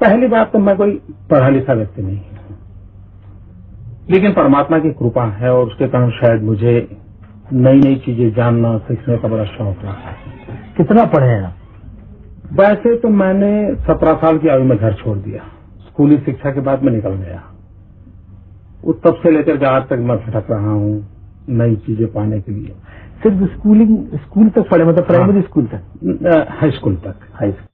पहली बात तो मैं कोई पढ़ा लिखा व्यक्ति नहीं हूँ। लेकिन परमात्मा की कृपा है और उसके कारण शायद मुझे नई नई चीज़ें जानना सीखने का बड़ा शौक रहा है। कितना पढ़े हैं आप? वैसे तो मैंने सत्रह साल की आयु में घर छोड़ दिया। स्कूली शिक्षा के बाद मैं निकल गया। उस तब से लेकर के आज तक मैं भटक रहा हूँ नई चीज़ें पाने के लिए। सिर्फ़ स्कूलिंग स्कूल तक पढ़े मतलब हाँ। प्राइमरी स्कूल तक? हाई स्कूल तक। High school